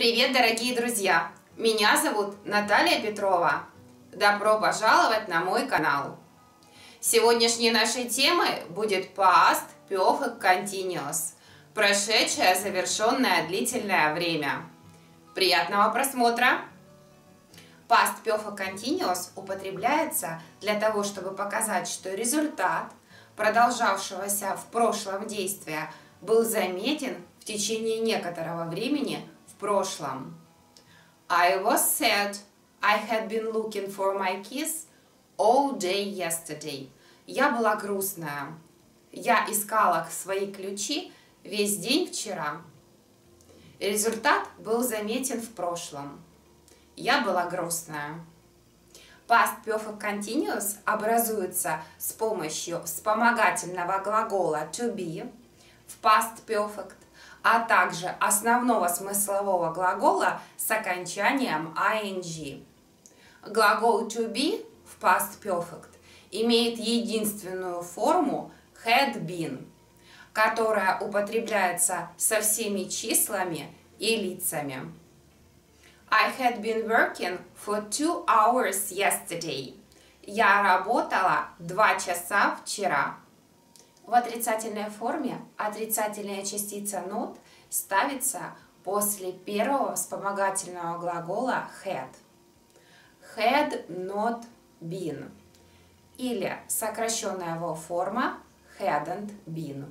Привет, дорогие друзья! Меня зовут Наталья Петрова. Добро пожаловать на мой канал. Сегодняшней нашей темой будет Past Perfect Continuous, прошедшее завершенное длительное время. Приятного просмотра! Past Perfect Continuous употребляется для того, чтобы показать, что результат продолжавшегося в прошлом действия был заметен в течение некоторого времени прошлом. I was sad. I had been looking for my keys all day yesterday. Я была грустная. Я искала свои ключи весь день вчера. Результат был заметен в прошлом. Я была грустная. Past Perfect Continuous образуется с помощью вспомогательного глагола to be в Past Perfect а также основного смыслового глагола с окончанием ing. Глагол to be в past perfect имеет единственную форму had been, которая употребляется со всеми числами и лицами. I had been working for two hours yesterday. Я работала два часа вчера. В отрицательной форме отрицательная частица not ставится после первого вспомогательного глагола had. Had not been. Или сокращенная его форма hadn't been.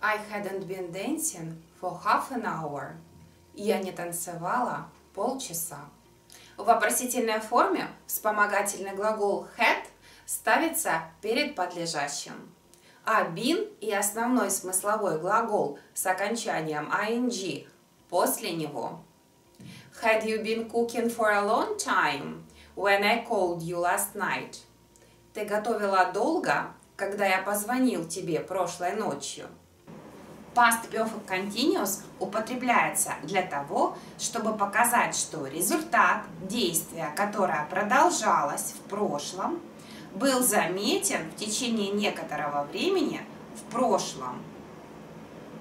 I hadn't been dancing for half an hour. Я не танцевала полчаса. В вопросительной форме вспомогательный глагол had ставится перед подлежащим а и основной смысловой глагол с окончанием ing после него. Had you been cooking for a long time when I called you last night? Ты готовила долго, когда я позвонил тебе прошлой ночью? Past Perfect Continuous употребляется для того, чтобы показать, что результат действия, которое продолжалось в прошлом, был заметен в течение некоторого времени в прошлом.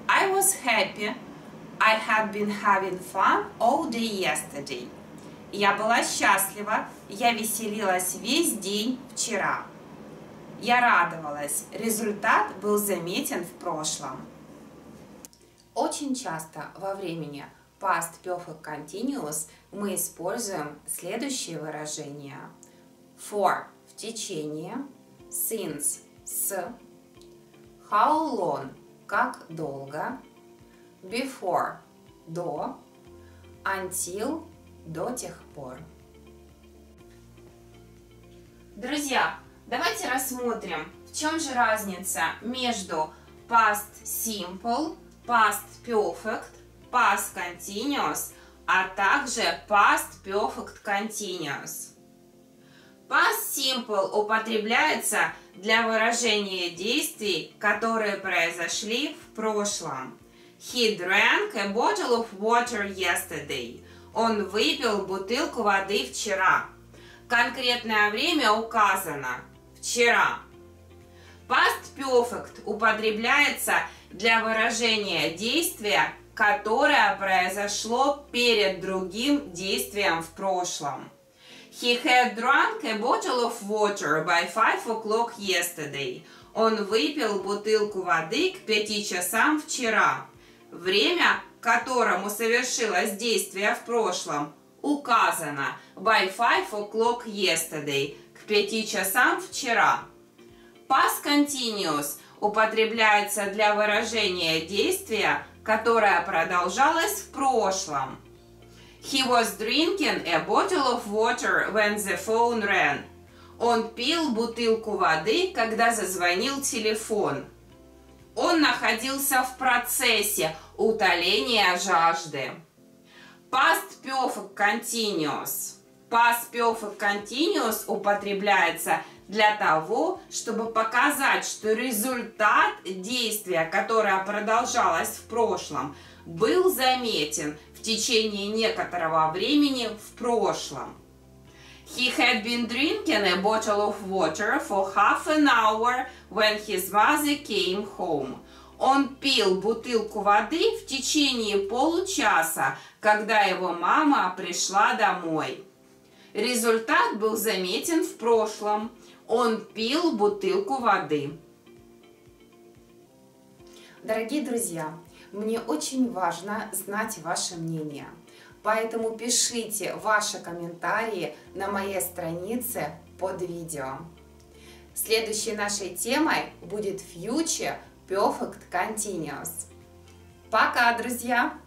I was happy. I had been having fun all day yesterday. Я была счастлива, я веселилась весь день вчера. Я радовалась, результат был заметен в прошлом. Очень часто во времени past perfect continuous мы используем следующие выражения. For течение, since с, how long как долго, before до, until до тех пор. Друзья, давайте рассмотрим, в чем же разница между past simple, past perfect, past continuous, а также past perfect continuous. Simple употребляется для выражения действий, которые произошли в прошлом. He drank a bottle of water yesterday. Он выпил бутылку воды вчера. Конкретное время указано. Вчера. Past perfect употребляется для выражения действия, которое произошло перед другим действием в прошлом. He had drunk a bottle of water by five o'clock yesterday. Он выпил бутылку воды к пяти часам вчера. Время, которому совершилось действие в прошлом, указано by five o'clock yesterday, к пяти часам вчера. Past continuous употребляется для выражения действия, которое продолжалось в прошлом. He was drinking a bottle of water when the phone rang. Он пил бутылку воды, когда зазвонил телефон. Он находился в процессе утоления жажды. Past perfect continuous. Past perfect continuous употребляется для того, чтобы показать, что результат действия, которое продолжалось в прошлом, был заметен течение некоторого времени в прошлом. He had been drinking a bottle of water for half an hour when his mother came home. Он пил бутылку воды в течение получаса, когда его мама пришла домой. Результат был заметен в прошлом. Он пил бутылку воды. Дорогие друзья, мне очень важно знать ваше мнение. Поэтому пишите ваши комментарии на моей странице под видео. Следующей нашей темой будет Future Perfect Continuous. Пока, друзья!